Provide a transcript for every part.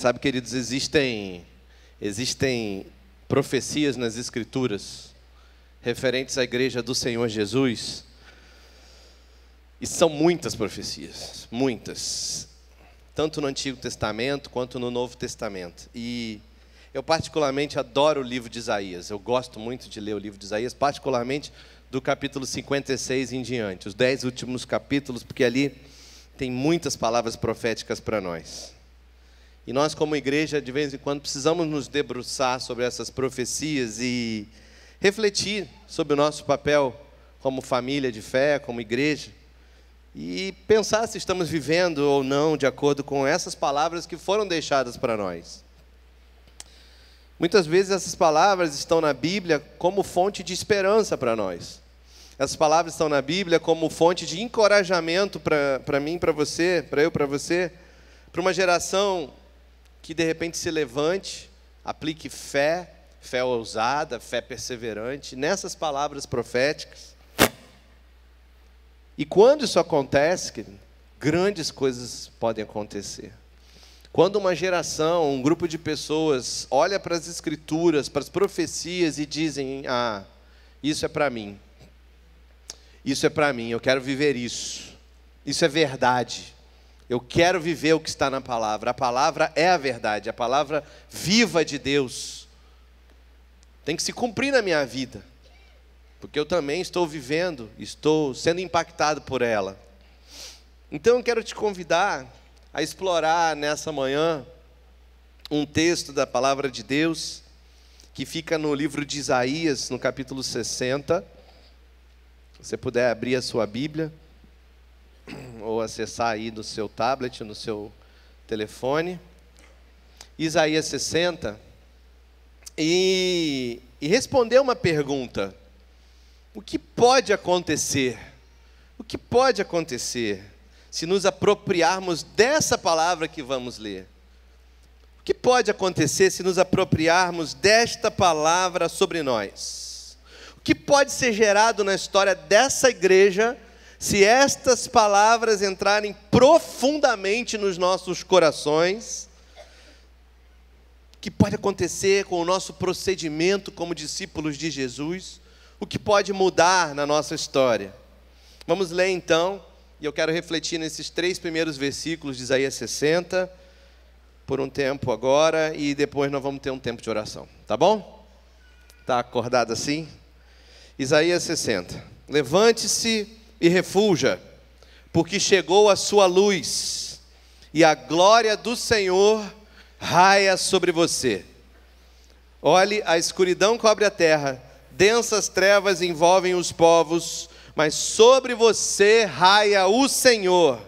Sabe, queridos, existem existem profecias nas escrituras referentes à igreja do Senhor Jesus. E são muitas profecias, muitas. Tanto no Antigo Testamento quanto no Novo Testamento. E eu particularmente adoro o livro de Isaías. Eu gosto muito de ler o livro de Isaías, particularmente do capítulo 56 em diante, os dez últimos capítulos, porque ali tem muitas palavras proféticas para nós. E nós, como igreja, de vez em quando precisamos nos debruçar sobre essas profecias e refletir sobre o nosso papel como família de fé, como igreja, e pensar se estamos vivendo ou não de acordo com essas palavras que foram deixadas para nós. Muitas vezes essas palavras estão na Bíblia como fonte de esperança para nós. Essas palavras estão na Bíblia como fonte de encorajamento para mim, para você, para eu, para você, para uma geração que de repente se levante, aplique fé, fé ousada, fé perseverante nessas palavras proféticas. E quando isso acontece, grandes coisas podem acontecer. Quando uma geração, um grupo de pessoas olha para as escrituras, para as profecias e dizem: "Ah, isso é para mim. Isso é para mim, eu quero viver isso. Isso é verdade. Eu quero viver o que está na palavra. A palavra é a verdade, a palavra viva de Deus. Tem que se cumprir na minha vida, porque eu também estou vivendo, estou sendo impactado por ela. Então eu quero te convidar a explorar nessa manhã um texto da palavra de Deus que fica no livro de Isaías, no capítulo 60. Se você puder abrir a sua Bíblia ou acessar aí no seu tablet, no seu telefone. Isaías 60. E, e responder uma pergunta: O que pode acontecer? O que pode acontecer se nos apropriarmos dessa palavra que vamos ler? O que pode acontecer se nos apropriarmos desta palavra sobre nós? O que pode ser gerado na história dessa igreja? Se estas palavras entrarem profundamente nos nossos corações, o que pode acontecer com o nosso procedimento como discípulos de Jesus, o que pode mudar na nossa história. Vamos ler então, e eu quero refletir nesses três primeiros versículos de Isaías 60, por um tempo agora, e depois nós vamos ter um tempo de oração, tá bom? Está acordado assim? Isaías 60. Levante-se e refulja, porque chegou a sua luz, e a glória do Senhor raia sobre você. Olhe, a escuridão cobre a terra, densas trevas envolvem os povos, mas sobre você raia o Senhor,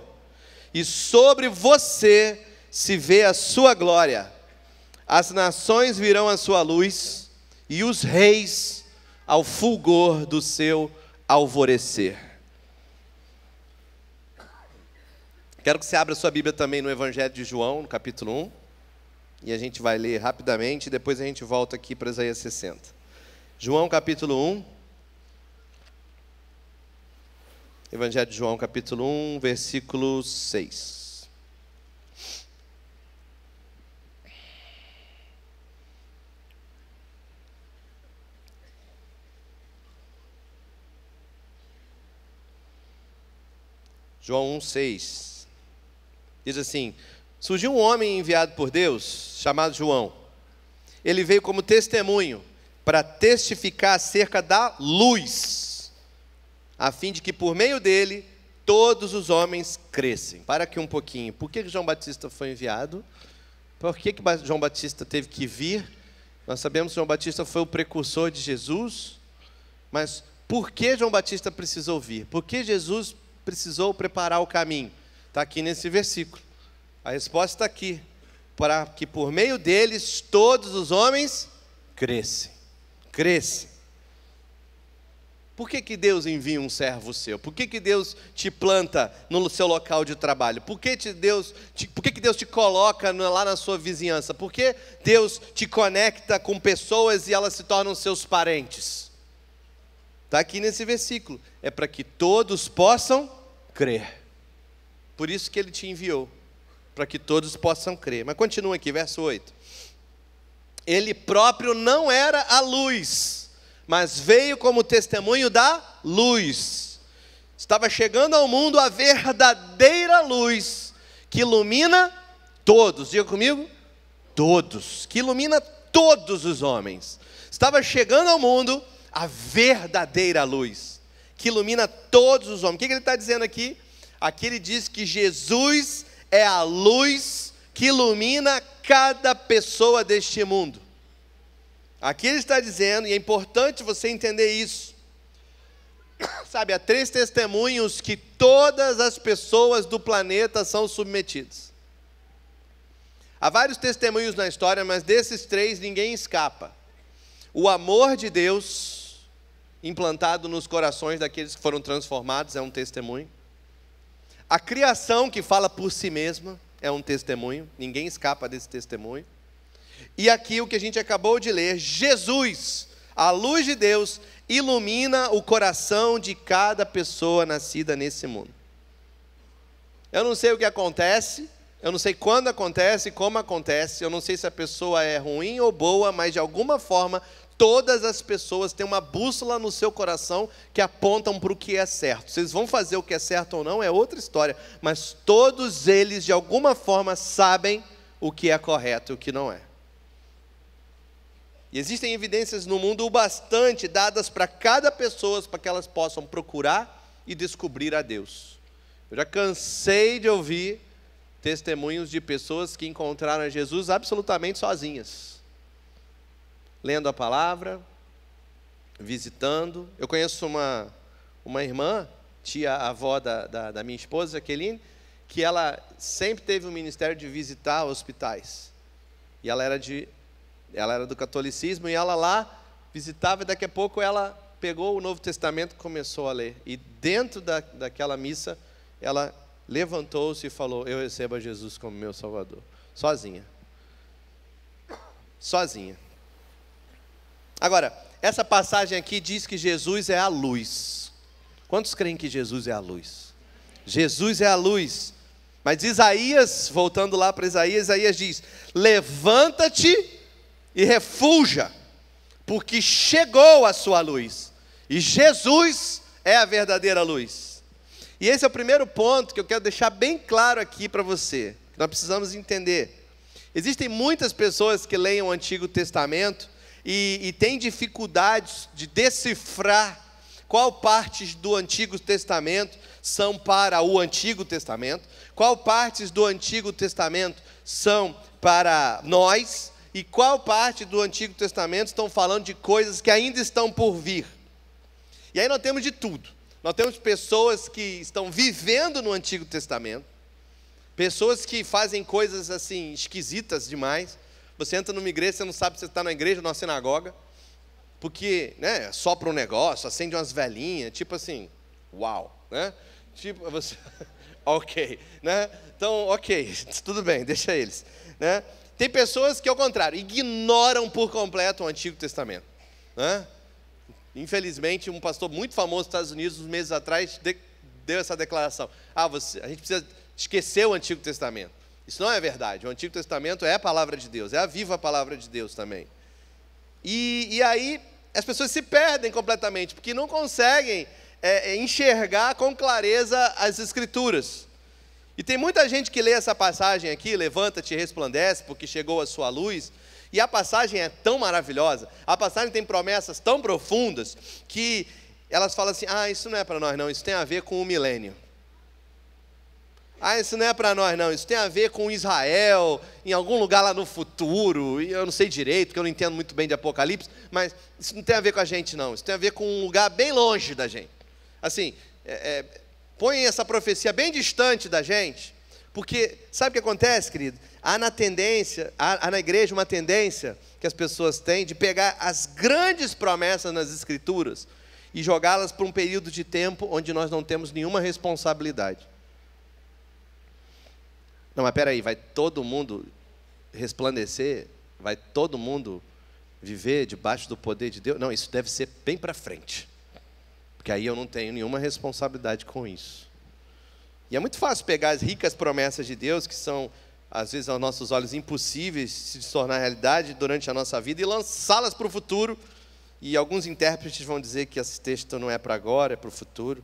e sobre você se vê a sua glória. As nações virão à sua luz, e os reis ao fulgor do seu alvorecer. Quero que você abra sua Bíblia também no Evangelho de João, no capítulo 1. E a gente vai ler rapidamente, e depois a gente volta aqui para Isaías 60. João capítulo 1. Evangelho de João capítulo 1, versículo 6. João 1, 6. Diz assim: Surgiu um homem enviado por Deus, chamado João. Ele veio como testemunho para testificar acerca da luz, a fim de que por meio dele todos os homens crescem. Para aqui um pouquinho. Por que João Batista foi enviado? Por que, que João Batista teve que vir? Nós sabemos que João Batista foi o precursor de Jesus, mas por que João Batista precisou vir? Por que Jesus precisou preparar o caminho? Está aqui nesse versículo. A resposta está aqui. Para que por meio deles todos os homens crescem. Crescem. Por que, que Deus envia um servo seu? Por que, que Deus te planta no seu local de trabalho? Por que, te Deus, te, por que, que Deus te coloca lá na sua vizinhança? Por que Deus te conecta com pessoas e elas se tornam seus parentes? Está aqui nesse versículo. É para que todos possam crer. Por isso que ele te enviou. para que todos possam crer. Mas continua aqui, verso 8. Ele próprio não era a luz, mas veio como testemunho da luz. Estava chegando ao mundo a verdadeira luz que ilumina todos. Diga comigo, todos, que ilumina todos os homens. Estava chegando ao mundo a verdadeira luz, que ilumina todos os homens. O que ele está dizendo aqui? Aqui ele diz que Jesus é a luz que ilumina cada pessoa deste mundo. Aqui ele está dizendo, e é importante você entender isso. Sabe, há três testemunhos que todas as pessoas do planeta são submetidas. Há vários testemunhos na história, mas desses três ninguém escapa. O amor de Deus implantado nos corações daqueles que foram transformados é um testemunho. A criação que fala por si mesma é um testemunho, ninguém escapa desse testemunho. E aqui o que a gente acabou de ler, Jesus, a luz de Deus, ilumina o coração de cada pessoa nascida nesse mundo. Eu não sei o que acontece, eu não sei quando acontece, como acontece, eu não sei se a pessoa é ruim ou boa, mas de alguma forma todas as pessoas têm uma bússola no seu coração que apontam para o que é certo. Vocês vão fazer o que é certo ou não é outra história, mas todos eles de alguma forma sabem o que é correto e o que não é. E existem evidências no mundo o bastante dadas para cada pessoa para que elas possam procurar e descobrir a Deus. Eu já cansei de ouvir testemunhos de pessoas que encontraram Jesus absolutamente sozinhas, lendo a palavra, visitando. Eu conheço uma, uma irmã, tia avó da, da, da minha esposa, Jaqueline, que ela sempre teve um ministério de visitar hospitais. E ela era, de, ela era do catolicismo, e ela lá visitava, e daqui a pouco ela pegou o Novo Testamento e começou a ler. E dentro da, daquela missa, ela levantou-se e falou: Eu recebo a Jesus como meu Salvador. Sozinha. Sozinha. Agora, essa passagem aqui diz que Jesus é a luz. Quantos creem que Jesus é a luz? Jesus é a luz. Mas Isaías, voltando lá para Isaías, Isaías diz: Levanta-te e refulja, porque chegou a sua luz. E Jesus é a verdadeira luz. E esse é o primeiro ponto que eu quero deixar bem claro aqui para você. Que nós precisamos entender. Existem muitas pessoas que leem o Antigo Testamento e, e têm dificuldades de decifrar qual partes do Antigo Testamento são para o Antigo Testamento, qual partes do Antigo Testamento são para nós e qual parte do Antigo Testamento estão falando de coisas que ainda estão por vir. E aí nós temos de tudo. Nós temos pessoas que estão vivendo no Antigo Testamento, pessoas que fazem coisas assim esquisitas demais. Você entra numa igreja, você não sabe se você está na igreja ou na sinagoga, porque né, sopra um negócio, acende umas velhinhas, tipo assim, uau, né? Tipo, você, ok, né? Então, ok, tudo bem, deixa eles, né? Tem pessoas que, ao contrário, ignoram por completo o Antigo Testamento, né? Infelizmente, um pastor muito famoso nos Estados Unidos, uns meses atrás, deu essa declaração: ah, você, a gente precisa esquecer o Antigo Testamento. Isso não é verdade. O Antigo Testamento é a palavra de Deus, é a viva palavra de Deus também. E, e aí as pessoas se perdem completamente, porque não conseguem é, é enxergar com clareza as Escrituras. E tem muita gente que lê essa passagem aqui, levanta-te e resplandece, porque chegou a sua luz, e a passagem é tão maravilhosa, a passagem tem promessas tão profundas, que elas falam assim: ah, isso não é para nós, não, isso tem a ver com o milênio. Ah, isso não é para nós, não, isso tem a ver com Israel, em algum lugar lá no futuro, eu não sei direito, porque eu não entendo muito bem de Apocalipse, mas isso não tem a ver com a gente, não, isso tem a ver com um lugar bem longe da gente. Assim, é, é, põe essa profecia bem distante da gente, porque sabe o que acontece, querido? Há na tendência, há, há na igreja uma tendência que as pessoas têm de pegar as grandes promessas nas escrituras e jogá-las para um período de tempo onde nós não temos nenhuma responsabilidade. Não, mas peraí, vai todo mundo resplandecer? Vai todo mundo viver debaixo do poder de Deus? Não, isso deve ser bem para frente. Porque aí eu não tenho nenhuma responsabilidade com isso. E é muito fácil pegar as ricas promessas de Deus, que são às vezes aos nossos olhos impossíveis de se tornar realidade durante a nossa vida e lançá-las para o futuro. E alguns intérpretes vão dizer que esse texto não é para agora, é para o futuro.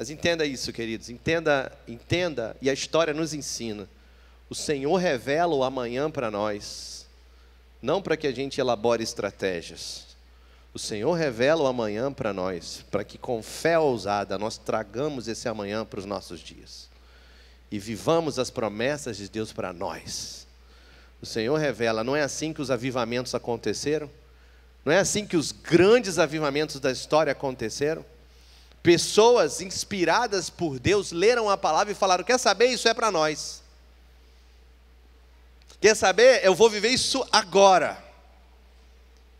Mas entenda isso, queridos, entenda, entenda, e a história nos ensina. O Senhor revela o amanhã para nós, não para que a gente elabore estratégias. O Senhor revela o amanhã para nós, para que com fé ousada nós tragamos esse amanhã para os nossos dias e vivamos as promessas de Deus para nós. O Senhor revela, não é assim que os avivamentos aconteceram? Não é assim que os grandes avivamentos da história aconteceram? Pessoas inspiradas por Deus leram a palavra e falaram: Quer saber? Isso é para nós. Quer saber? Eu vou viver isso agora.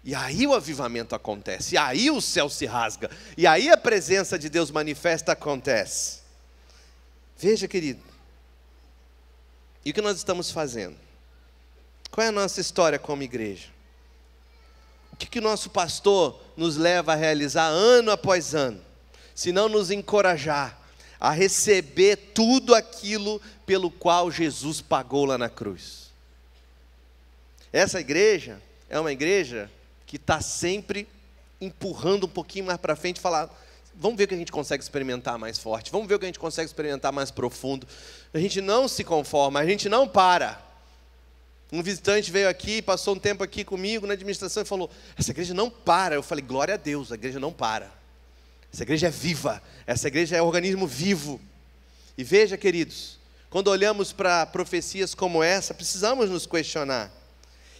E aí o avivamento acontece, e aí o céu se rasga, e aí a presença de Deus manifesta acontece. Veja, querido, e o que nós estamos fazendo? Qual é a nossa história como igreja? O que, que o nosso pastor nos leva a realizar ano após ano? Se não nos encorajar a receber tudo aquilo pelo qual Jesus pagou lá na cruz. Essa igreja é uma igreja que está sempre empurrando um pouquinho mais para frente, falar, vamos ver o que a gente consegue experimentar mais forte, vamos ver o que a gente consegue experimentar mais profundo. A gente não se conforma, a gente não para. Um visitante veio aqui, passou um tempo aqui comigo na administração e falou: Essa igreja não para. Eu falei: Glória a Deus, a igreja não para. Essa igreja é viva, essa igreja é um organismo vivo. E veja, queridos, quando olhamos para profecias como essa, precisamos nos questionar.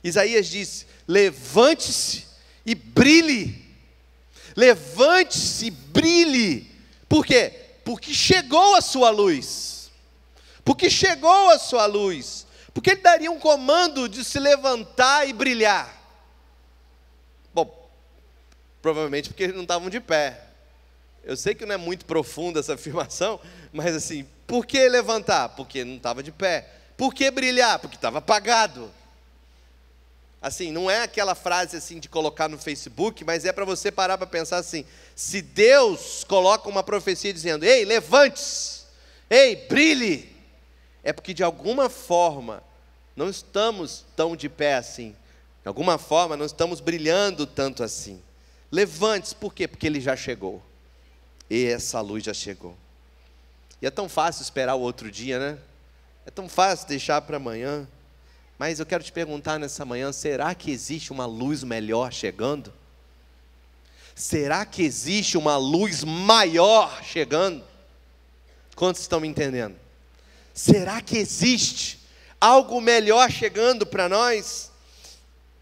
Isaías disse: Levante-se e brilhe Levante-se e brilhe. Por quê? Porque chegou a sua luz. Porque chegou a sua luz. Porque ele daria um comando de se levantar e brilhar. Bom, provavelmente porque eles não estavam de pé. Eu sei que não é muito profunda essa afirmação, mas assim, por que levantar? Porque não estava de pé. Por que brilhar? Porque estava apagado. Assim, não é aquela frase assim de colocar no Facebook, mas é para você parar para pensar assim: se Deus coloca uma profecia dizendo, ei, levante-se, ei, brilhe, é porque de alguma forma não estamos tão de pé assim, de alguma forma não estamos brilhando tanto assim. Levante-se, por quê? Porque ele já chegou, e essa luz já chegou. E é tão fácil esperar o outro dia, né? É tão fácil deixar para amanhã. Mas eu quero te perguntar nessa manhã: será que existe uma luz melhor chegando? Será que existe uma luz maior chegando? Quantos estão me entendendo? Será que existe algo melhor chegando para nós?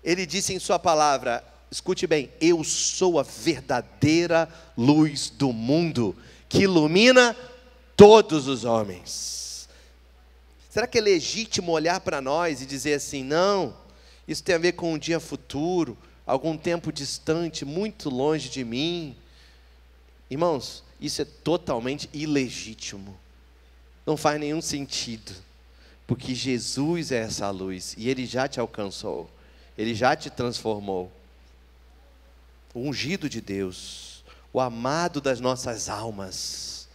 Ele disse em Sua palavra: escute bem, eu sou a verdadeira luz do mundo que ilumina todos os homens. Será que é legítimo olhar para nós e dizer assim: não, isso tem a ver com um dia futuro, algum tempo distante, muito longe de mim? Irmãos, isso é totalmente ilegítimo. Não faz nenhum sentido. Porque Jesus é essa luz e ele já te alcançou, ele já te transformou. O ungido de Deus, o amado das nossas almas,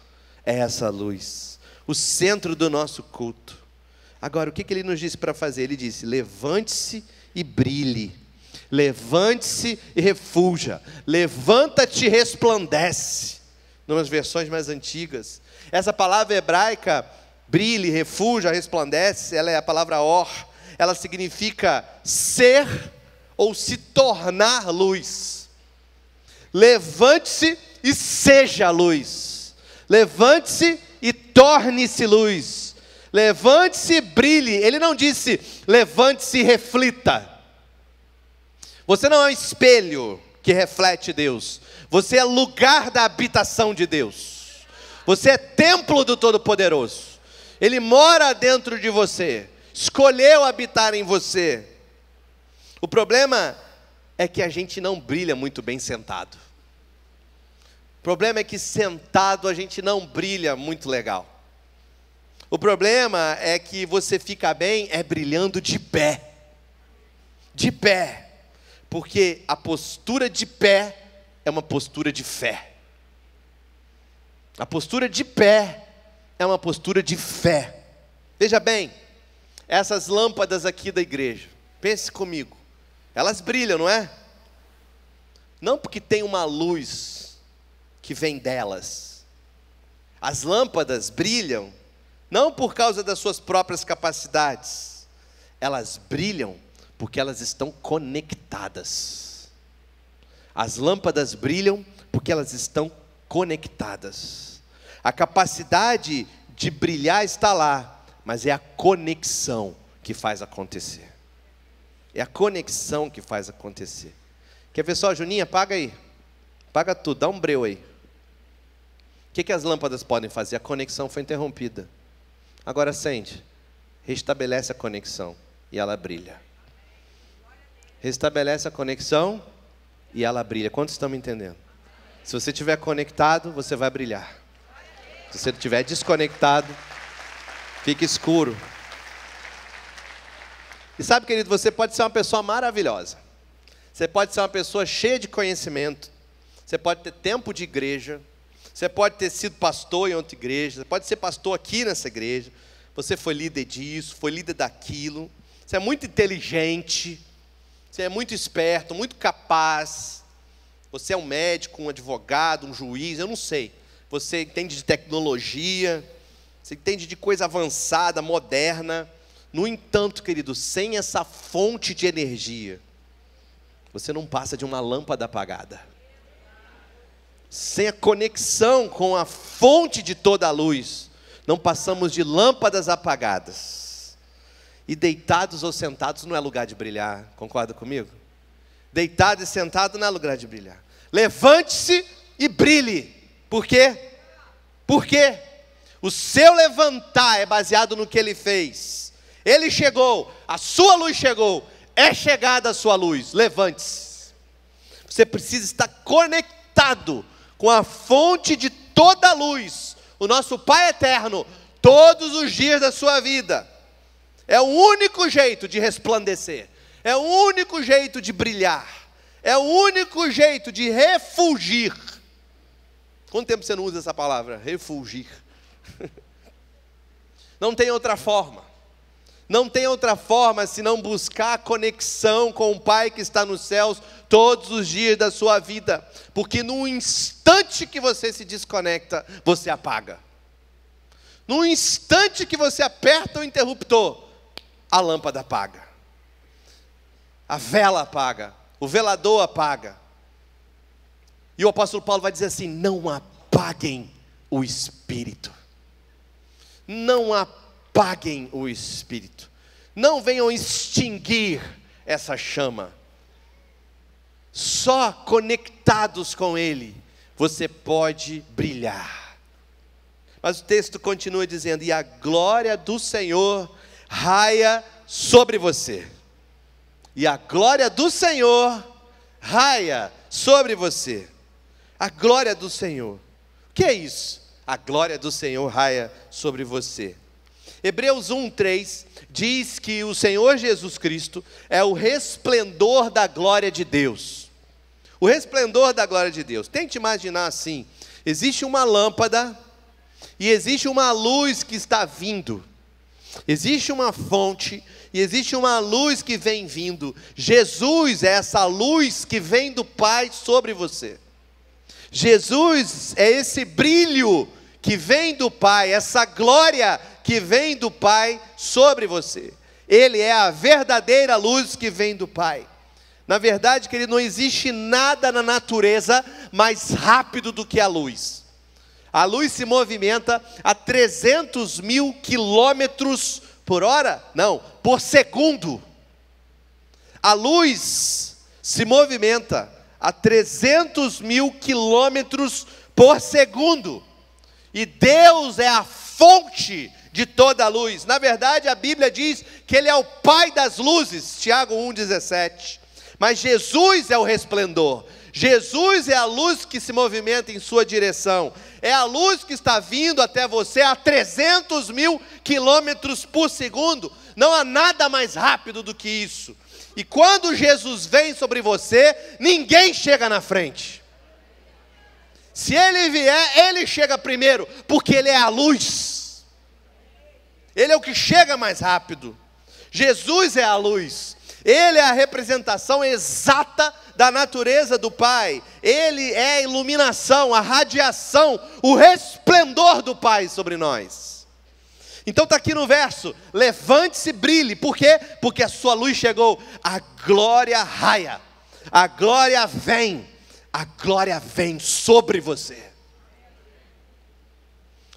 é essa luz, o centro do nosso culto. Agora, o que, que ele nos disse para fazer? Ele disse: levante-se e brilhe, levante-se e refulja, levanta-te e resplandece. Numas versões mais antigas. Essa palavra hebraica, brilhe, refulja, resplandece, ela é a palavra or, ela significa ser ou se tornar luz. Levante-se e seja luz. Levante-se e torne-se luz. Levante-se e brilhe. Ele não disse, levante-se e reflita. Você não é um espelho que reflete Deus. Você é lugar da habitação de Deus. Você é templo do Todo-Poderoso. Ele mora dentro de você. Escolheu habitar em você. O problema é que a gente não brilha muito bem sentado. O problema é que sentado a gente não brilha muito legal. O problema é que você fica bem é brilhando de pé. De pé. Porque a postura de pé é uma postura de fé. A postura de pé é uma postura de fé. Veja bem, essas lâmpadas aqui da igreja. Pense comigo. Elas brilham, não é? Não porque tem uma luz que vem delas. As lâmpadas brilham não por causa das suas próprias capacidades. Elas brilham porque elas estão conectadas. As lâmpadas brilham porque elas estão conectadas. A capacidade de brilhar está lá, mas é a conexão que faz acontecer. É a conexão que faz acontecer. Quer ver só, Juninha? Paga aí. Paga tudo, dá um breu aí. O que, que as lâmpadas podem fazer? A conexão foi interrompida. Agora sente, restabelece a conexão e ela brilha. Restabelece a conexão e ela brilha. Quantos estão me entendendo? Se você estiver conectado, você vai brilhar. Se você estiver desconectado, fica escuro. Sabe, querido, você pode ser uma pessoa maravilhosa. Você pode ser uma pessoa cheia de conhecimento. Você pode ter tempo de igreja. Você pode ter sido pastor em outra igreja. Você pode ser pastor aqui nessa igreja. Você foi líder disso, foi líder daquilo. Você é muito inteligente. Você é muito esperto, muito capaz. Você é um médico, um advogado, um juiz, eu não sei. Você entende de tecnologia. Você entende de coisa avançada, moderna. No entanto, querido, sem essa fonte de energia, você não passa de uma lâmpada apagada. Sem a conexão com a fonte de toda a luz, não passamos de lâmpadas apagadas. E deitados ou sentados não é lugar de brilhar, concorda comigo? Deitado e sentado não é lugar de brilhar. Levante-se e brilhe. Por quê? Por quê? O seu levantar é baseado no que ele fez. Ele chegou, a sua luz chegou, é chegada a sua luz. Levante-se. Você precisa estar conectado com a fonte de toda a luz, o nosso Pai eterno, todos os dias da sua vida. É o único jeito de resplandecer, é o único jeito de brilhar, é o único jeito de refugir. Quanto tempo você não usa essa palavra? Refugir. Não tem outra forma. Não tem outra forma senão buscar conexão com o Pai que está nos céus todos os dias da sua vida, porque no instante que você se desconecta, você apaga. No instante que você aperta o interruptor, a lâmpada apaga. A vela apaga, o velador apaga. E o apóstolo Paulo vai dizer assim: não apaguem o espírito. Não apaguem apaguem o espírito. Não venham extinguir essa chama. Só conectados com Ele você pode brilhar. Mas o texto continua dizendo: E a glória do Senhor raia sobre você. E a glória do Senhor raia sobre você. A glória do Senhor. O que é isso? A glória do Senhor raia sobre você. Hebreus 1:3 diz que o Senhor Jesus Cristo é o resplendor da glória de Deus. O resplendor da glória de Deus. Tente imaginar assim: existe uma lâmpada e existe uma luz que está vindo. Existe uma fonte e existe uma luz que vem vindo. Jesus é essa luz que vem do Pai sobre você. Jesus é esse brilho que vem do Pai, essa glória que vem do Pai sobre você. Ele é a verdadeira luz que vem do Pai. Na verdade, querido, não existe nada na natureza mais rápido do que a luz. A luz se movimenta a 300 mil quilômetros por hora? Não, por segundo. A luz se movimenta a 300 mil quilômetros por segundo. E Deus é a fonte de toda a luz. Na verdade, a Bíblia diz que Ele é o Pai das luzes, Tiago 1,17. Mas Jesus é o resplendor. Jesus é a luz que se movimenta em sua direção. É a luz que está vindo até você a 300 mil quilômetros por segundo. Não há nada mais rápido do que isso. E quando Jesus vem sobre você, ninguém chega na frente. Se ele vier, ele chega primeiro, porque ele é a luz. Ele é o que chega mais rápido. Jesus é a luz. Ele é a representação exata da natureza do Pai. Ele é a iluminação, a radiação, o resplendor do Pai sobre nós. Então está aqui no verso: levante-se e brilhe. Por quê? Porque a sua luz chegou. A glória raia, a glória vem, a glória vem sobre você.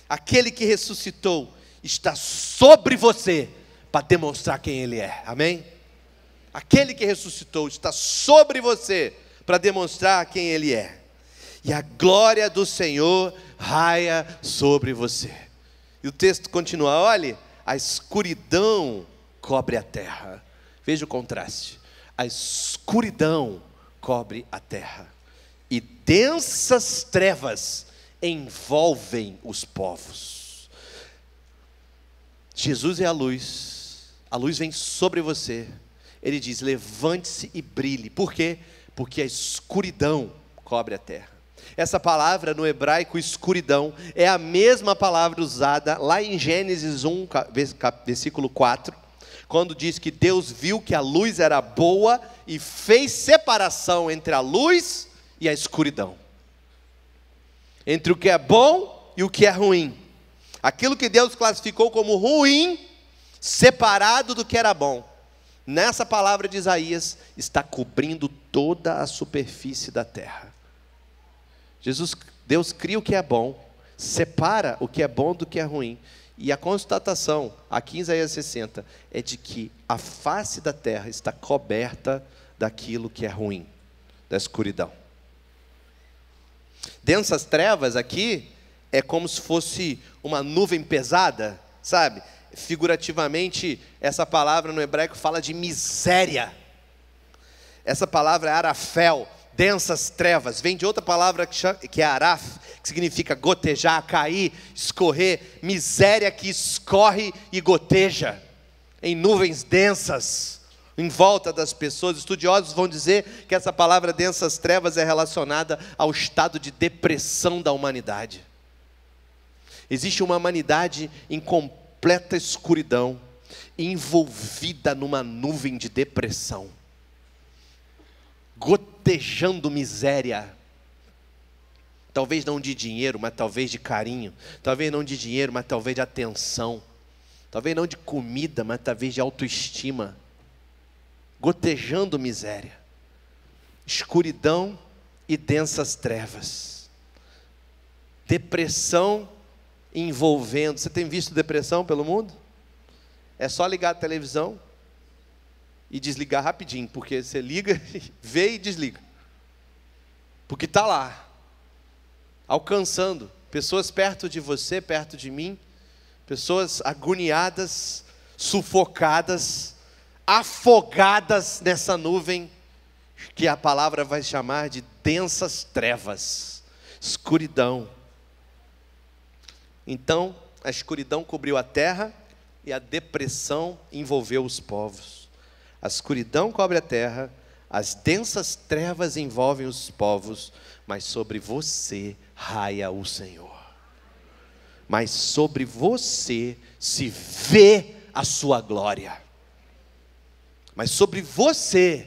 Aquele que ressuscitou está sobre você para demonstrar quem Ele é. Amém? Aquele que ressuscitou está sobre você para demonstrar quem Ele é. E a glória do Senhor raia sobre você. E o texto continua: olhe, a escuridão cobre a terra. Veja o contraste. A escuridão cobre a terra, e densas trevas envolvem os povos. Jesus é a luz, a luz vem sobre você ele diz: levante-se e brilhe. Por quê? Porque a escuridão cobre a terra. Essa palavra no hebraico, escuridão, é a mesma palavra usada lá em Gênesis 1, versículo 4, quando diz que Deus viu que a luz era boa e fez separação entre a luz e a escuridão. Entre o que é bom e o que é ruim. Aquilo que Deus classificou como ruim, separado do que era bom nessa palavra de Isaías, está cobrindo toda a superfície da terra. Jesus, Deus cria o que é bom, separa o que é bom do que é ruim. E a constatação, aqui em Isaías 60, é de que a face da terra está coberta daquilo que é ruim, da escuridão. Densas trevas aqui é como se fosse uma nuvem pesada, sabe? figurativamente, essa palavra no hebraico fala de miséria. Essa palavra é arafel, densas trevas, vem de outra palavra que é araf, que significa gotejar, cair, escorrer, miséria que escorre e goteja em nuvens densas em volta das pessoas. Estudiosos vão dizer que essa palavra densas trevas é relacionada ao estado de depressão da humanidade. Existe uma humanidade em completa escuridão, envolvida numa nuvem de depressão, gotejando miséria. Talvez não de dinheiro, mas talvez de carinho. Talvez não de dinheiro, mas talvez de atenção. Talvez não de comida, mas talvez de autoestima. Gotejando miséria. Escuridão e densas trevas. Depressão envolvendo. Você tem visto depressão pelo mundo? É só ligar a televisão e desligar rapidinho, porque você liga, vê e desliga. Porque está lá, alcançando pessoas perto de você, perto de mim, pessoas agoniadas, sufocadas, afogadas nessa nuvem que a palavra vai chamar de densas trevas, escuridão. Então a escuridão cobriu a terra e a depressão envolveu os povos. A escuridão cobre a terra, as densas trevas envolvem os povos, mas sobre você raia o Senhor. Mas sobre você se vê a sua glória. Mas sobre você,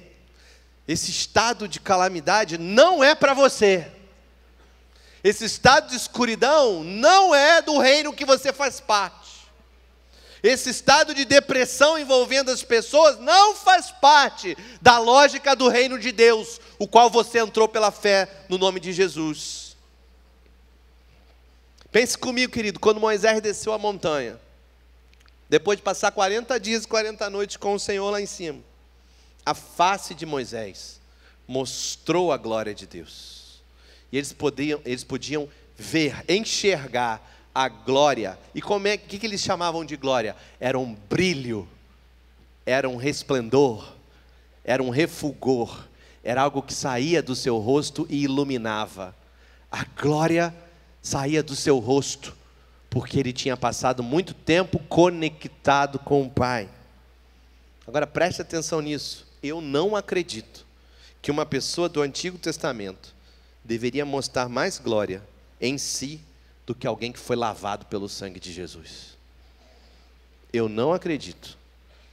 esse estado de calamidade não é para você. Esse estado de escuridão não é do reino que você faz parte. Esse estado de depressão envolvendo as pessoas não faz parte da lógica do reino de Deus, o qual você entrou pela fé no nome de Jesus. Pense comigo, querido, quando Moisés desceu a montanha, depois de passar 40 dias e 40 noites com o Senhor lá em cima, a face de Moisés mostrou a glória de Deus. E eles podiam, eles podiam ver, enxergar a glória. E como é que, que eles chamavam de glória? Era um brilho, era um resplendor, era um refulgor, era algo que saía do seu rosto e iluminava. A glória saía do seu rosto, porque ele tinha passado muito tempo conectado com o Pai. Agora preste atenção nisso. Eu não acredito que uma pessoa do Antigo Testamento deveria mostrar mais glória em si do que alguém que foi lavado pelo sangue de Jesus. Eu não acredito.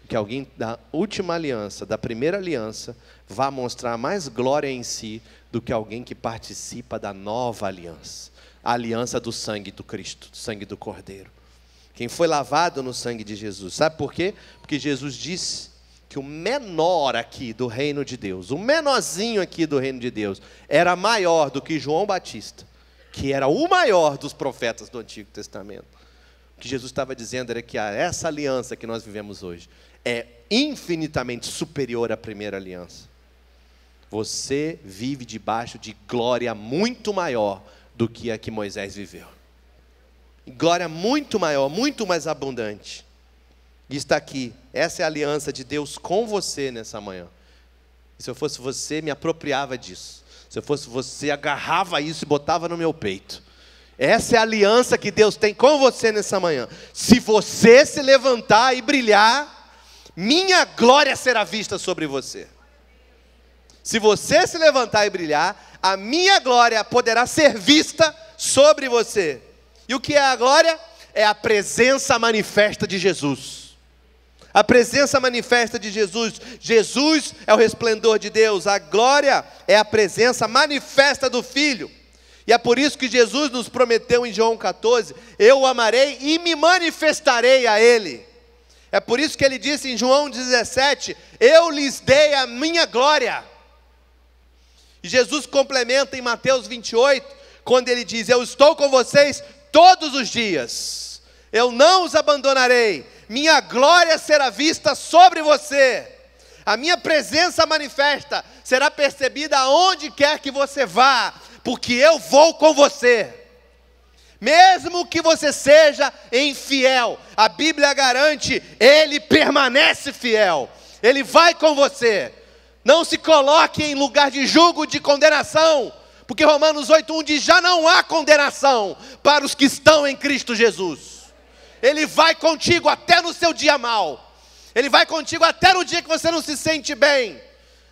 que alguém da última aliança, da primeira aliança, vá mostrar mais glória em si do que alguém que participa da nova aliança a aliança do sangue do Cristo, do sangue do Cordeiro. Quem foi lavado no sangue de Jesus. Sabe por quê? Porque Jesus disse que o menor aqui do reino de Deus, o menorzinho aqui do reino de Deus, era maior do que João Batista, que era o maior dos profetas do Antigo Testamento. O que Jesus estava dizendo era que essa aliança que nós vivemos hoje é infinitamente superior à primeira aliança. Você vive debaixo de glória muito maior do que a que Moisés viveu. Glória muito maior, muito mais abundante. E está aqui, essa é a aliança de Deus com você nessa manhã. E se eu fosse você, me apropriava disso. Se eu fosse você, agarrava isso e botava no meu peito. Essa é a aliança que Deus tem com você nessa manhã. Se você se levantar e brilhar, minha glória será vista sobre você. Se você se levantar e brilhar, a minha glória poderá ser vista sobre você. E o que é a glória? É a presença manifesta de Jesus. A presença manifesta de Jesus. Jesus é o resplendor de Deus. A glória é a presença manifesta do Filho. E é por isso que Jesus nos prometeu em João 14: Eu o amarei e me manifestarei a Ele. É por isso que ele disse em João 17: Eu lhes dei a minha glória. Jesus complementa em Mateus 28, quando ele diz: Eu estou com vocês todos os dias, eu não os abandonarei, minha glória será vista sobre você, a minha presença manifesta será percebida aonde quer que você vá, porque eu vou com você. Mesmo que você seja infiel, a Bíblia garante, ele permanece fiel, ele vai com você. Não se coloque em lugar de julgo, de condenação, porque Romanos 8:1 diz: já não há condenação para os que estão em Cristo Jesus. Ele vai contigo até no seu dia mal. Ele vai contigo até no dia que você não se sente bem.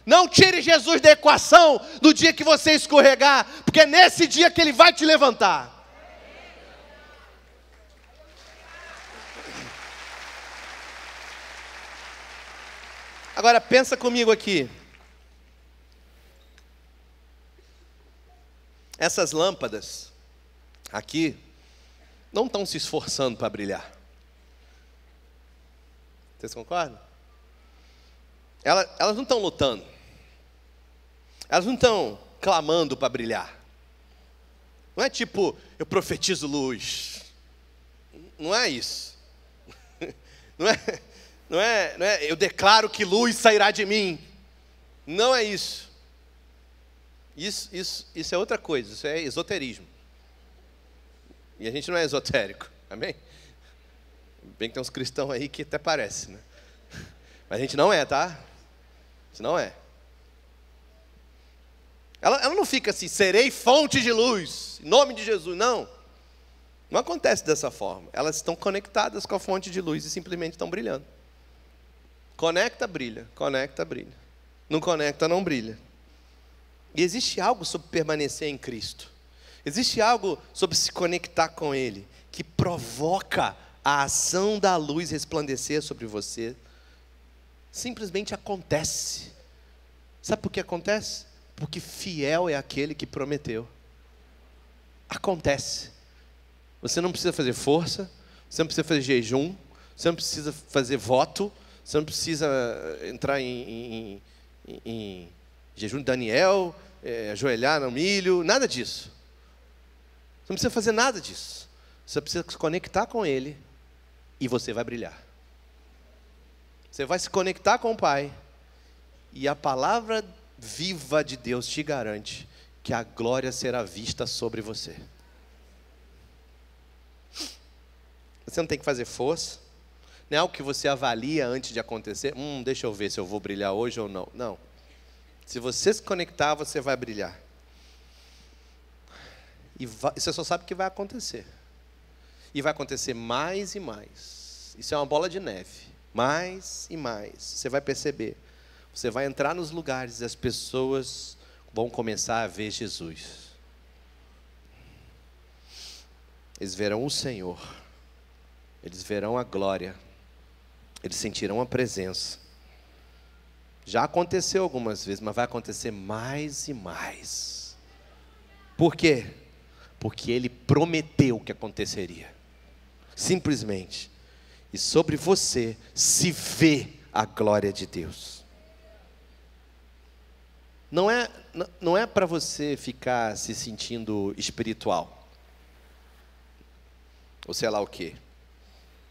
Não tire Jesus da equação no dia que você escorregar, porque é nesse dia que ele vai te levantar. Agora pensa comigo aqui. Essas lâmpadas aqui não estão se esforçando para brilhar. Vocês concordam? Elas, elas não estão lutando. Elas não estão clamando para brilhar. Não é tipo, eu profetizo luz. Não é isso. Não é, não é, não é, eu declaro que luz sairá de mim. Não é isso. Isso, isso, isso é outra coisa, isso é esoterismo. E a gente não é esotérico, amém? Bem que tem uns cristãos aí que até parece, né? Mas a gente não é, tá? Isso não é. Ela, ela não fica assim, serei fonte de luz, em nome de Jesus, não. Não acontece dessa forma. Elas estão conectadas com a fonte de luz e simplesmente estão brilhando. Conecta, brilha. Conecta, brilha. Não conecta, não brilha. E existe algo sobre permanecer em Cristo. Existe algo sobre se conectar com Ele que provoca a ação da luz resplandecer sobre você. Simplesmente acontece. Sabe por que acontece? Porque fiel é aquele que prometeu. Acontece. Você não precisa fazer força, você não precisa fazer jejum, você não precisa fazer voto, você não precisa entrar em, em, em jejum de Daniel, é, ajoelhar no milho, nada disso. Você não precisa fazer nada disso. Você precisa se conectar com Ele e você vai brilhar. Você vai se conectar com o Pai e a palavra viva de Deus te garante que a glória será vista sobre você. Você não tem que fazer força, não é algo que você avalia antes de acontecer. Hum, deixa eu ver se eu vou brilhar hoje ou não. Não. Se você se conectar, você vai brilhar. E você só sabe que vai acontecer. E vai acontecer mais e mais. Isso é uma bola de neve. Mais e mais. Você vai perceber. Você vai entrar nos lugares e as pessoas vão começar a ver Jesus. Eles verão o Senhor. Eles verão a glória. eles sentirão a presença. Já aconteceu algumas vezes, mas vai acontecer mais e mais. Por quê? Porque ele prometeu que aconteceria. Simplesmente. E sobre você se vê a glória de Deus. Não é, não é para você ficar se sentindo espiritual. Ou sei lá o quê.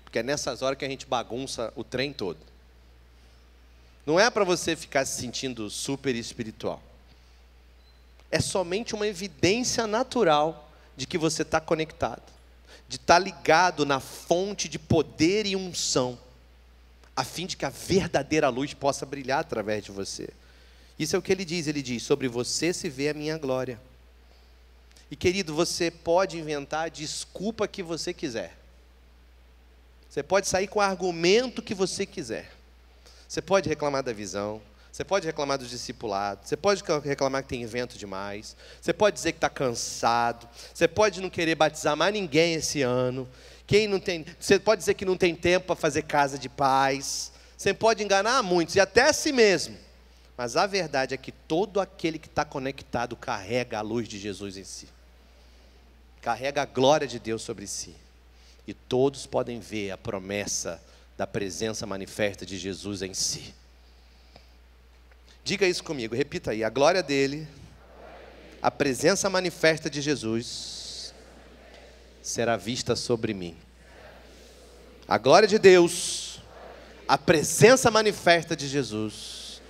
Porque é nessas horas que a gente bagunça o trem todo. Não é para você ficar se sentindo super espiritual. É somente uma evidência natural de que você está conectado, de estar tá ligado na fonte de poder e unção, a fim de que a verdadeira luz possa brilhar através de você. Isso é o que ele diz: ele diz, sobre você se vê a minha glória. E querido, você pode inventar a desculpa que você quiser. Você pode sair com o argumento que você quiser. Você pode reclamar da visão, você pode reclamar dos discipulados, você pode reclamar que tem evento demais, você pode dizer que está cansado, você pode não querer batizar mais ninguém esse ano, quem não tem, você pode dizer que não tem tempo para fazer casa de paz, você pode enganar muitos, e até a si mesmo. Mas a verdade é que todo aquele que está conectado carrega a luz de Jesus em si, carrega a glória de Deus sobre si, e todos podem ver a promessa da presença manifesta de Jesus em si. Diga isso comigo, repita aí. A glória dele, a presença manifesta de Jesus será vista sobre mim. A glória de Deus, a presença manifesta de Jesus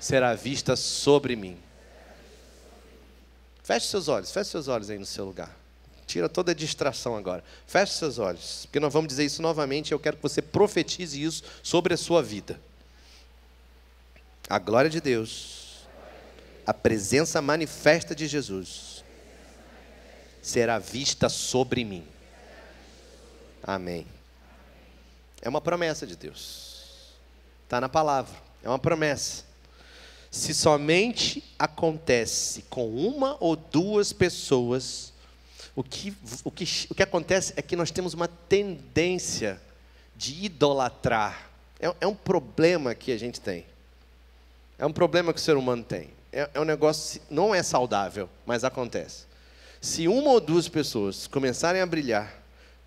será vista sobre mim. Feche seus olhos, feche seus olhos aí no seu lugar. Tira toda a distração agora. Feche seus olhos, porque nós vamos dizer isso novamente. Eu quero que você profetize isso sobre a sua vida. A glória de Deus, a presença manifesta de Jesus, será vista sobre mim. Amém. É uma promessa de Deus. Está na palavra. É uma promessa. Se somente acontece com uma ou duas pessoas, o que, o, que, o que acontece é que nós temos uma tendência de idolatrar. É, é um problema que a gente tem. É um problema que o ser humano tem. É, é um negócio, não é saudável, mas acontece. Se uma ou duas pessoas começarem a brilhar,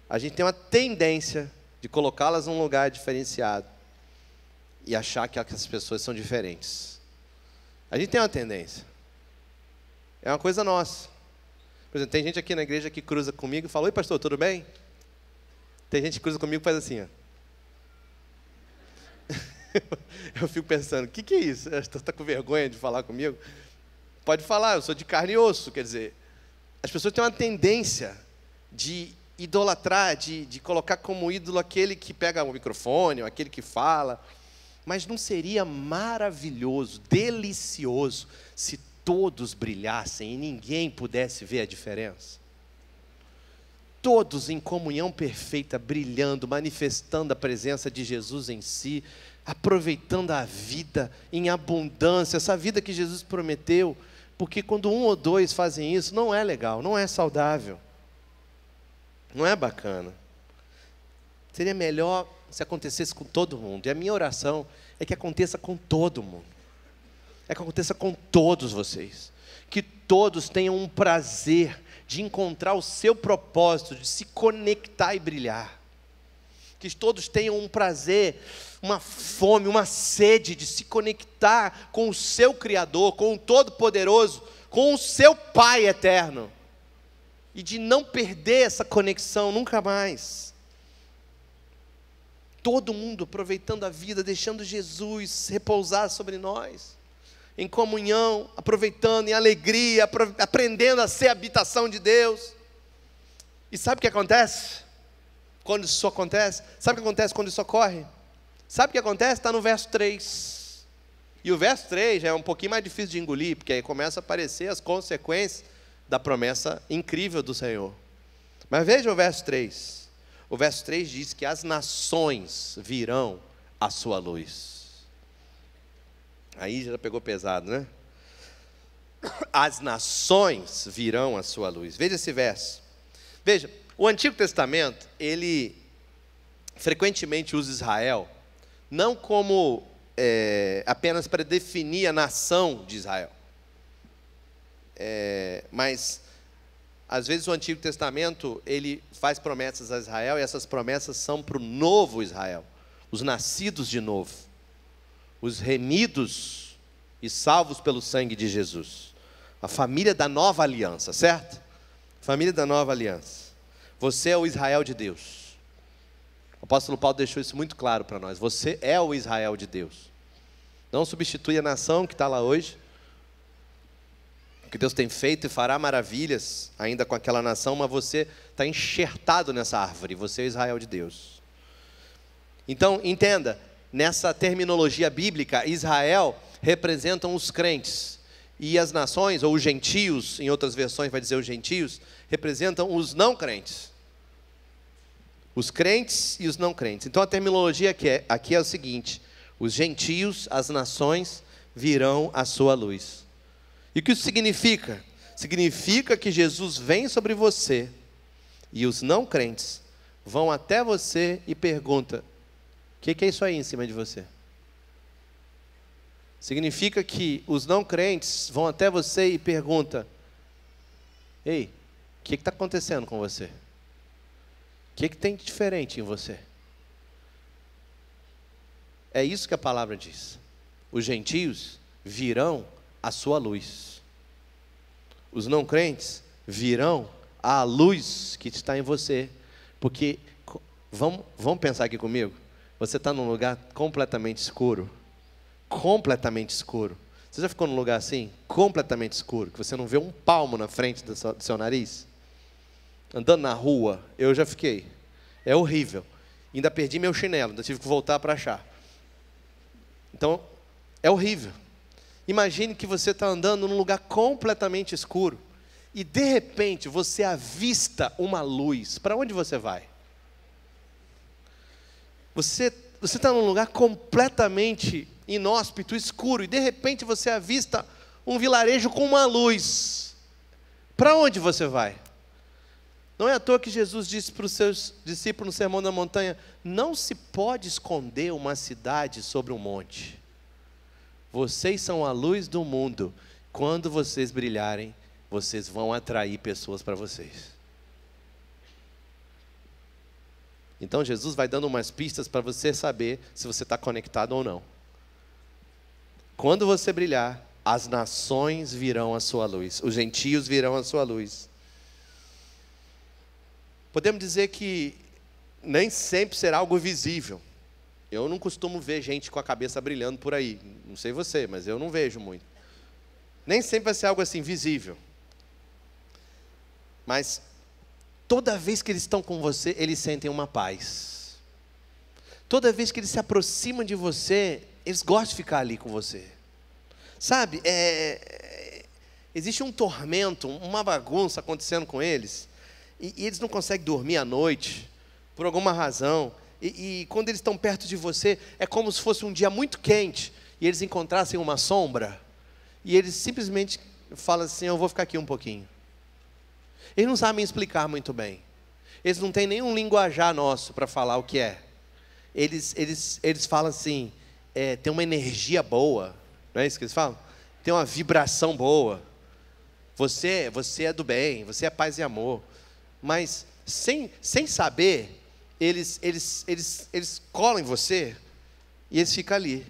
a gente tem uma tendência de colocá-las num lugar diferenciado e achar que aquelas pessoas são diferentes. A gente tem uma tendência. É uma coisa nossa. Por exemplo, tem gente aqui na igreja que cruza comigo e fala: Oi, pastor, tudo bem? Tem gente que cruza comigo e faz assim, ó. eu fico pensando: o que, que é isso? Está com vergonha de falar comigo? Pode falar, eu sou de carne e osso. Quer dizer, as pessoas têm uma tendência de idolatrar, de, de colocar como ídolo aquele que pega o microfone, aquele que fala. Mas não seria maravilhoso, delicioso, se todos brilhassem e ninguém pudesse ver a diferença. Todos em comunhão perfeita, brilhando, manifestando a presença de Jesus em si, aproveitando a vida em abundância, essa vida que Jesus prometeu, porque quando um ou dois fazem isso, não é legal, não é saudável, não é bacana. Seria melhor se acontecesse com todo mundo, e a minha oração é que aconteça com todo mundo é que aconteça com todos vocês. Que todos tenham um prazer de encontrar o seu propósito, de se conectar e brilhar. Que todos tenham um prazer, uma fome, uma sede de se conectar com o seu Criador, com o Todo-Poderoso, com o seu Pai eterno. E de não perder essa conexão nunca mais. Todo mundo aproveitando a vida, deixando Jesus repousar sobre nós em comunhão, aproveitando em alegria, aprendendo a ser habitação de Deus. E sabe o que acontece? Quando isso acontece? Sabe o que acontece quando isso ocorre? Sabe o que acontece? Está no verso 3. E o verso 3 já é um pouquinho mais difícil de engolir, porque aí começa a aparecer as consequências da promessa incrível do Senhor. Mas veja o verso 3. O verso 3 diz que as nações virão à sua luz. Aí já pegou pesado, né? As nações virão à sua luz. Veja esse verso. Veja, o Antigo Testamento, ele frequentemente usa Israel não como é, apenas para definir a nação de Israel, é, mas às vezes o Antigo Testamento ele faz promessas a Israel e essas promessas são para o novo Israel, os nascidos de novo, os remidos e salvos pelo sangue de Jesus, a família da nova aliança, certo? Família da nova aliança. Você é o Israel de Deus. O apóstolo Paulo deixou isso muito claro para nós. Você é o Israel de Deus. Não substitui a nação que está lá hoje, que Deus tem feito e fará maravilhas ainda com aquela nação, mas você está enxertado nessa árvore, você é Israel de Deus. Então, entenda, nessa terminologia bíblica, Israel representam os crentes, e as nações, ou os gentios, em outras versões vai dizer os gentios, representam os não crentes. Os crentes e os não crentes. Então a terminologia aqui é, aqui é o seguinte: os gentios, as nações, virão à sua luz. E o que isso significa? Significa que Jesus vem sobre você e os não crentes vão até você e perguntam: o que, que é isso aí em cima de você? Significa que os não crentes vão até você e perguntam: Ei, o que está acontecendo com você? O que, que tem de diferente em você? É isso que a palavra diz. Os gentios virão a sua luz. Os não crentes virão à luz que está em você. Porque, vamos, vamos pensar aqui comigo? Você está num lugar completamente escuro. Completamente escuro. Você já ficou num lugar assim? Completamente escuro. Que você não vê um palmo na frente do seu, do seu nariz? Andando na rua, eu já fiquei. É horrível. Ainda perdi meu chinelo, ainda tive que voltar para achar. Então, é horrível. Imagine que você está andando num lugar completamente escuro e de repente você avista uma luz. Para onde você vai? Você você está num lugar completamente inóspito, escuro, e de repente você avista um vilarejo com uma luz. Para onde você vai? Não é à toa que Jesus disse para os seus discípulos no Sermão da Montanha: não se pode esconder uma cidade sobre um monte. Vocês são a luz do mundo. Quando vocês brilharem, vocês vão atrair pessoas para vocês. Então Jesus vai dando umas pistas para você saber se você está conectado ou não. Quando você brilhar, as nações virão à sua luz, os gentios virão à sua luz. Podemos dizer que nem sempre será algo visível. Eu não costumo ver gente com a cabeça brilhando por aí. Não sei você, mas eu não vejo muito. Nem sempre vai ser algo assim visível. Mas toda vez que eles estão com você, eles sentem uma paz. Toda vez que eles se aproximam de você, eles gostam de ficar ali com você. Sabe, é, é existe um tormento, uma bagunça acontecendo com eles, e, e eles não conseguem dormir à noite, por alguma razão. E, e quando eles estão perto de você, é como se fosse um dia muito quente e eles encontrassem uma sombra. E eles simplesmente falam assim: Eu vou ficar aqui um pouquinho. Eles não sabem explicar muito bem. Eles não têm nenhum linguajar nosso para falar o que é. Eles, eles, eles falam assim: é, tem uma energia boa. Não é isso que eles falam? Tem uma vibração boa. Você, você é do bem, você é paz e amor. Mas sem, sem saber, eles, eles, eles, eles colam em você e eles ficam ali.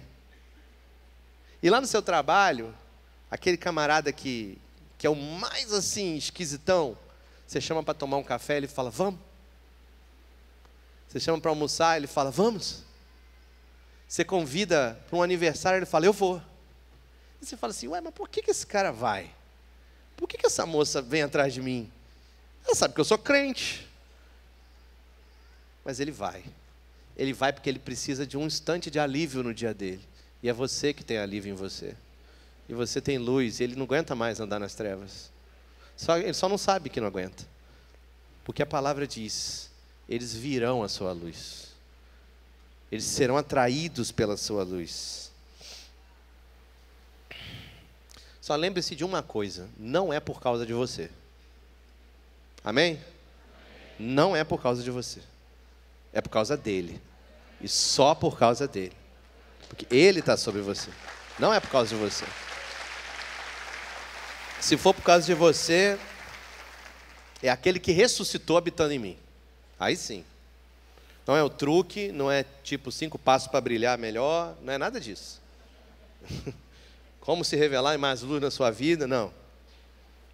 E lá no seu trabalho, aquele camarada que, que é o mais assim, esquisitão, você chama para tomar um café, ele fala, vamos. Você chama para almoçar, ele fala, vamos. Você convida para um aniversário, ele fala, eu vou. E você fala assim, ué, mas por que, que esse cara vai? Por que, que essa moça vem atrás de mim? Ela sabe que eu sou crente mas ele vai. Ele vai porque ele precisa de um instante de alívio no dia dele. E é você que tem alívio em você. E você tem luz, e ele não aguenta mais andar nas trevas. Só, ele só não sabe que não aguenta. Porque a palavra diz: eles virão a sua luz. Eles serão atraídos pela sua luz. Só lembre-se de uma coisa: não é por causa de você. Amém? Não é por causa de você. É por causa dele. E só por causa dele. Porque Ele está sobre você. Não é por causa de você. Se for por causa de você, é aquele que ressuscitou habitando em mim. Aí sim. Não é o truque, não é tipo cinco passos para brilhar melhor, não é nada disso. Como se revelar em mais luz na sua vida, não.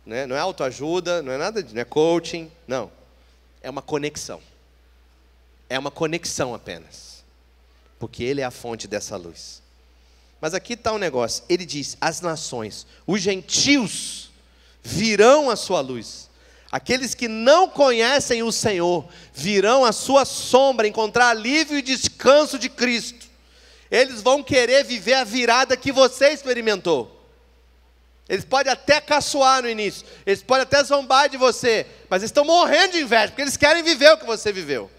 Né? Não é autoajuda, não é nada disso, não é coaching, não. É uma conexão. É uma conexão apenas. Porque Ele é a fonte dessa luz. Mas aqui está o um negócio. Ele diz: as nações, os gentios, virão a sua luz. Aqueles que não conhecem o Senhor virão à sua sombra encontrar alívio e descanso de Cristo. Eles vão querer viver a virada que você experimentou. Eles podem até caçoar no início, eles podem até zombar de você, mas eles estão morrendo de inveja, porque eles querem viver o que você viveu.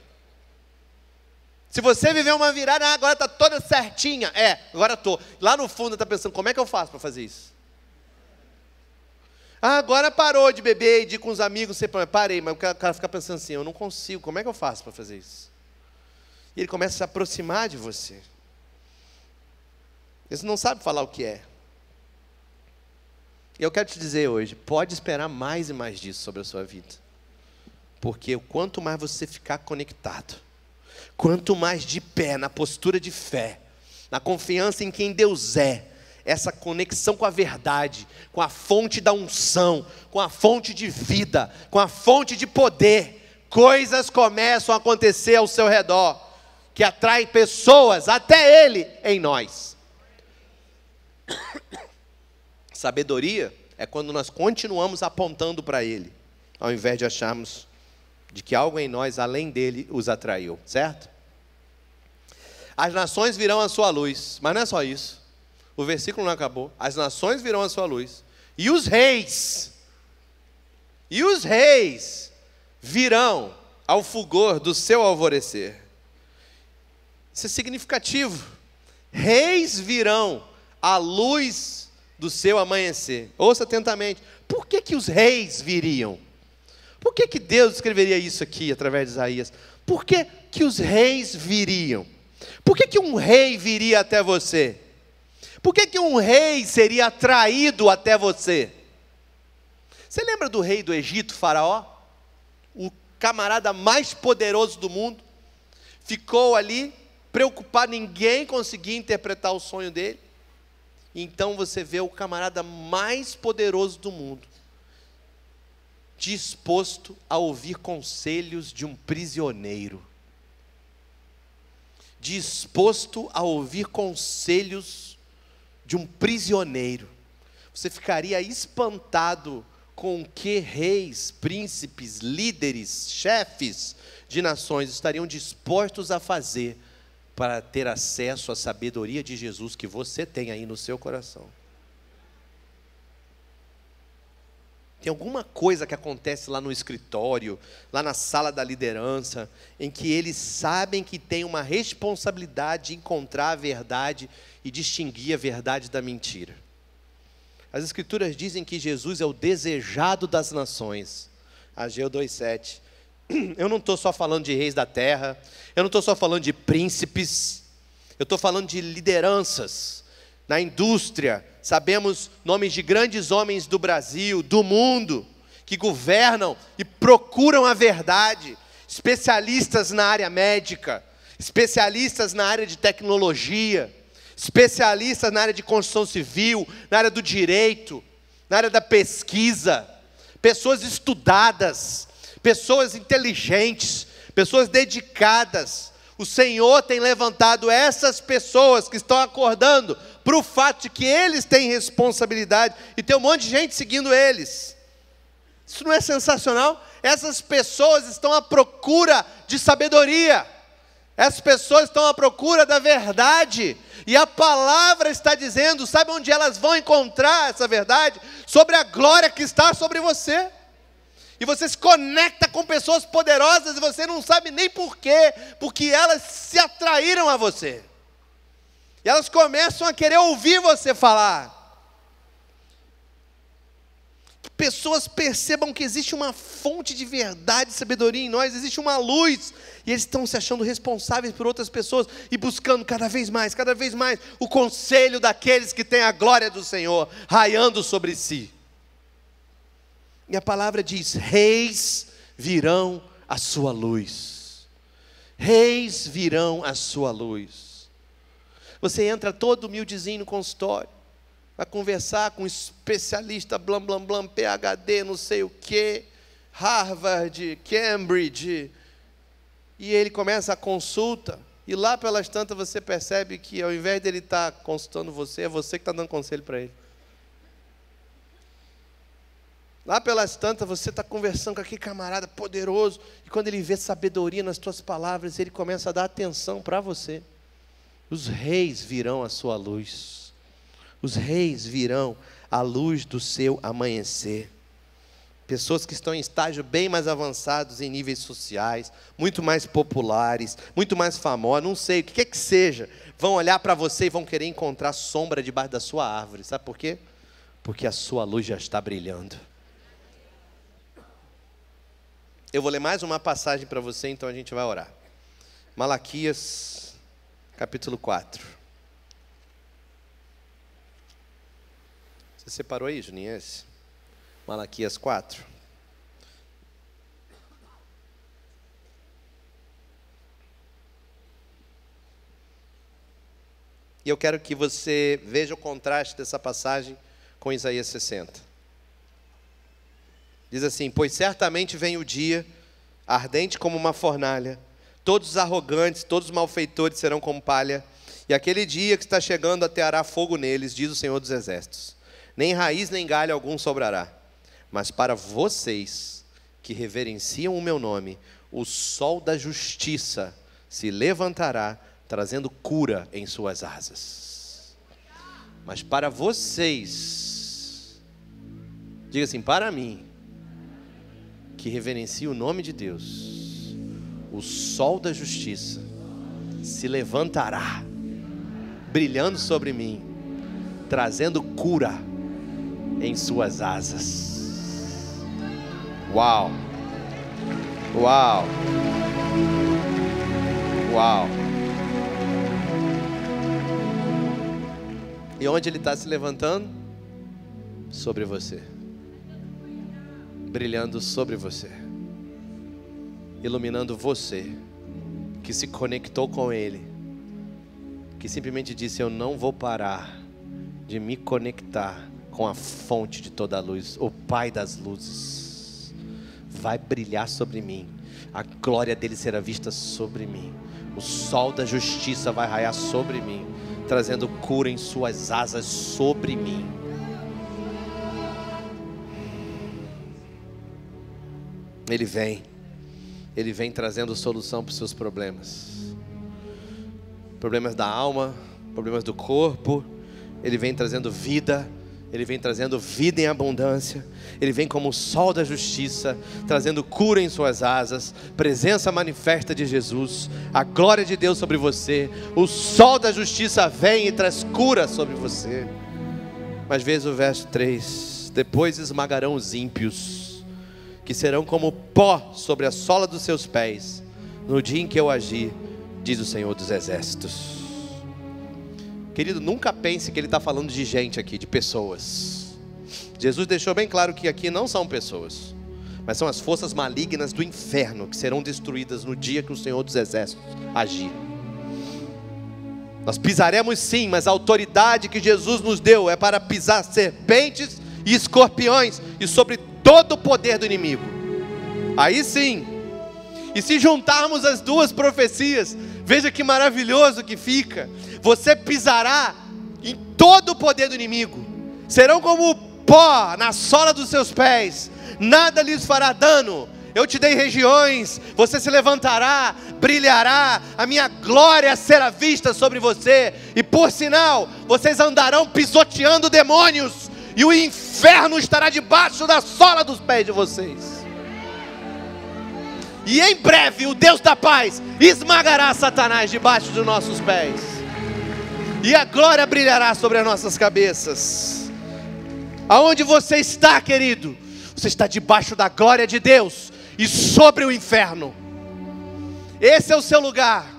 Se você viveu uma virada, ah, agora está toda certinha. É, agora estou. Lá no fundo está pensando, como é que eu faço para fazer isso? Ah, agora parou de beber e de ir com os amigos. Você parei, mas o cara fica pensando assim, eu não consigo, como é que eu faço para fazer isso? E ele começa a se aproximar de você. Eles não sabem falar o que é. E eu quero te dizer hoje, pode esperar mais e mais disso sobre a sua vida. Porque quanto mais você ficar conectado, Quanto mais de pé, na postura de fé, na confiança em quem Deus é, essa conexão com a verdade, com a fonte da unção, com a fonte de vida, com a fonte de poder, coisas começam a acontecer ao seu redor, que atrai pessoas, até Ele, em nós. Sabedoria é quando nós continuamos apontando para Ele, ao invés de acharmos de que algo em nós, além dele, os atraiu, certo? As nações virão a sua luz, mas não é só isso. O versículo não acabou. As nações virão a sua luz, e os reis, e os reis virão ao fulgor do seu alvorecer. Isso é significativo. Reis virão à luz do seu amanhecer. Ouça atentamente. Por que, que os reis viriam? Por que, que Deus escreveria isso aqui através de Isaías? Por que, que os reis viriam? Por que, que um rei viria até você? Por que, que um rei seria atraído até você? Você lembra do rei do Egito, Faraó? O camarada mais poderoso do mundo. Ficou ali, preocupado, ninguém conseguia interpretar o sonho dele. Então você vê o camarada mais poderoso do mundo disposto a ouvir conselhos de um prisioneiro, disposto a ouvir conselhos de um prisioneiro. Você ficaria espantado com que reis, príncipes, líderes, chefes de nações estariam dispostos a fazer para ter acesso à sabedoria de Jesus que você tem aí no seu coração. Tem alguma coisa que acontece lá no escritório, lá na sala da liderança, em que eles sabem que tem uma responsabilidade de encontrar a verdade e distinguir a verdade da mentira. As escrituras dizem que Jesus é o desejado das nações. Ageu 2,7. Eu não estou só falando de reis da terra, eu não estou só falando de príncipes, eu estou falando de lideranças na indústria, sabemos nomes de grandes homens do Brasil, do mundo, que governam e procuram a verdade, especialistas na área médica, especialistas na área de tecnologia, especialistas na área de construção civil, na área do direito, na área da pesquisa, pessoas estudadas, pessoas inteligentes, pessoas dedicadas. O Senhor tem levantado essas pessoas que estão acordando para o fato de que eles têm responsabilidade e tem um monte de gente seguindo eles. Isso não é sensacional? Essas pessoas estão à procura de sabedoria, essas pessoas estão à procura da verdade, e a palavra está dizendo: sabe onde elas vão encontrar essa verdade? Sobre a glória que está sobre você. E você se conecta com pessoas poderosas e você não sabe nem porquê, porque elas se atraíram a você. E elas começam a querer ouvir você falar. pessoas percebam que existe uma fonte de verdade e sabedoria em nós, existe uma luz, e eles estão se achando responsáveis por outras pessoas e buscando cada vez mais, cada vez mais o conselho daqueles que têm a glória do Senhor raiando sobre si. E a palavra diz: reis virão a sua luz. Reis virão a sua luz. Você entra todo humildezinho no consultório vai conversar com um especialista, blam, blam, blam, PhD, não sei o quê, Harvard, Cambridge, e ele começa a consulta, e lá pelas tantas você percebe que ao invés dele estar tá consultando você, é você que está dando conselho para ele. Lá pelas tantas você está conversando com aquele camarada poderoso, e quando ele vê sabedoria nas tuas palavras, ele começa a dar atenção para você. Os reis virão à sua luz. Os reis virão à luz do seu amanhecer. Pessoas que estão em estágio bem mais avançados em níveis sociais, muito mais populares, muito mais famosas, não sei, o que quer que seja, vão olhar para você e vão querer encontrar sombra debaixo da sua árvore. Sabe por quê? Porque a sua luz já está brilhando. Eu vou ler mais uma passagem para você, então a gente vai orar. Malaquias, capítulo 4. Você separou aí, Juninho? Malaquias 4. E eu quero que você veja o contraste dessa passagem com Isaías 60. Diz assim: Pois certamente vem o dia, ardente como uma fornalha, todos os arrogantes, todos os malfeitores serão como palha, e aquele dia que está chegando ateará fogo neles, diz o Senhor dos Exércitos nem raiz nem galho algum sobrará. Mas para vocês que reverenciam o meu nome, o sol da justiça se levantará, trazendo cura em suas asas. Mas para vocês, diga assim: para mim, que reverencia o nome de Deus, o sol da justiça se levantará, brilhando sobre mim, trazendo cura em suas asas. Uau! Uau! Uau! E onde ele está se levantando? Sobre você, brilhando sobre você, iluminando você, que se conectou com Ele, que simplesmente disse: Eu não vou parar de me conectar com a fonte de toda a luz, o Pai das luzes, vai brilhar sobre mim, a glória dele será vista sobre mim, o sol da justiça vai raiar sobre mim, trazendo cura em suas asas sobre mim. Ele vem, ele vem trazendo solução para os seus problemas, problemas da alma, problemas do corpo, ele vem trazendo vida. Ele vem trazendo vida em abundância. Ele vem como o sol da justiça, trazendo cura em suas asas, presença manifesta de Jesus, a glória de Deus sobre você. O sol da justiça vem e traz cura sobre você. Mas veja o verso 3: Depois esmagarão os ímpios, que serão como pó sobre a sola dos seus pés, no dia em que eu agir, diz o Senhor dos Exércitos. Querido, nunca pense que ele está falando de gente aqui, de pessoas. Jesus deixou bem claro que aqui não são pessoas, mas são as forças malignas do inferno que serão destruídas no dia que o Senhor dos Exércitos agir. Nós pisaremos sim, mas a autoridade que Jesus nos deu é para pisar serpentes e escorpiões e sobre todo o poder do inimigo. Aí sim. E se juntarmos as duas profecias, veja que maravilhoso que fica. Você pisará em todo o poder do inimigo, serão como pó na sola dos seus pés, nada lhes fará dano. Eu te dei regiões, você se levantará, brilhará, a minha glória será vista sobre você, e por sinal, vocês andarão pisoteando demônios, e o inferno estará debaixo da sola dos pés de vocês. E em breve o Deus da paz esmagará Satanás debaixo dos nossos pés e a glória brilhará sobre as nossas cabeças. Aonde você está, querido? Você está debaixo da glória de Deus e sobre o inferno. Esse é o seu lugar.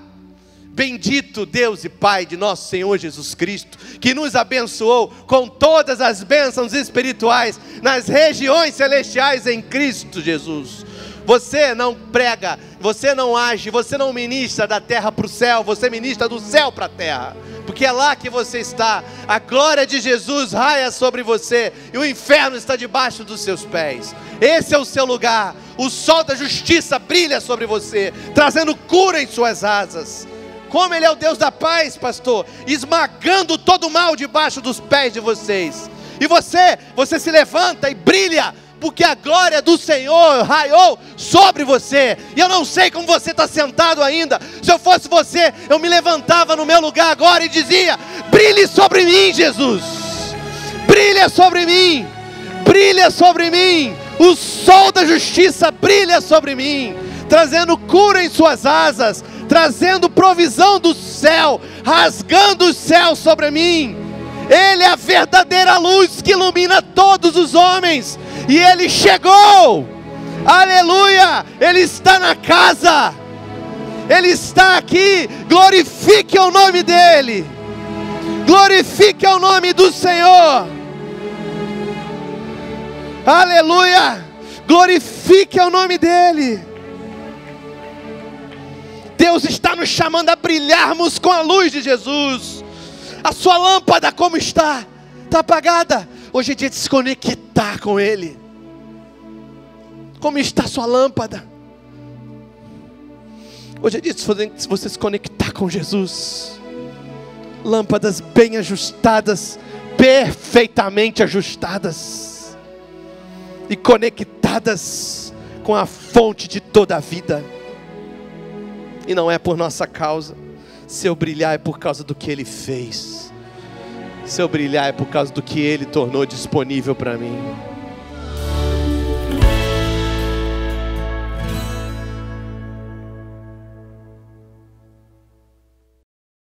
Bendito Deus e Pai de nosso Senhor Jesus Cristo, que nos abençoou com todas as bênçãos espirituais nas regiões celestiais em Cristo Jesus. Você não prega, você não age, você não ministra da terra para o céu, você ministra do céu para a terra, porque é lá que você está. A glória de Jesus raia sobre você e o inferno está debaixo dos seus pés. Esse é o seu lugar. O sol da justiça brilha sobre você, trazendo cura em suas asas. Como Ele é o Deus da paz, pastor, esmagando todo o mal debaixo dos pés de vocês. E você, você se levanta e brilha, porque a glória do Senhor raiou sobre você. E eu não sei como você está sentado ainda. Se eu fosse você, eu me levantava no meu lugar agora e dizia: brilhe sobre mim, Jesus. Brilha sobre mim. Brilha sobre mim. O sol da justiça brilha sobre mim, trazendo cura em suas asas trazendo provisão do céu, rasgando o céu sobre mim. Ele é a verdadeira luz que ilumina todos os homens, e ele chegou. Aleluia! Ele está na casa. Ele está aqui. Glorifique o nome dele. Glorifique o nome do Senhor. Aleluia! Glorifique o nome dele. Deus está nos chamando a brilharmos com a luz de Jesus. A sua lâmpada, como está? Está apagada. Hoje é dia de se conectar com Ele. Como está a sua lâmpada? Hoje é dia de você se conectar com Jesus. Lâmpadas bem ajustadas, perfeitamente ajustadas e conectadas com a fonte de toda a vida e não é por nossa causa. Seu brilhar é por causa do que Ele fez. Seu brilhar é por causa do que Ele tornou disponível para mim.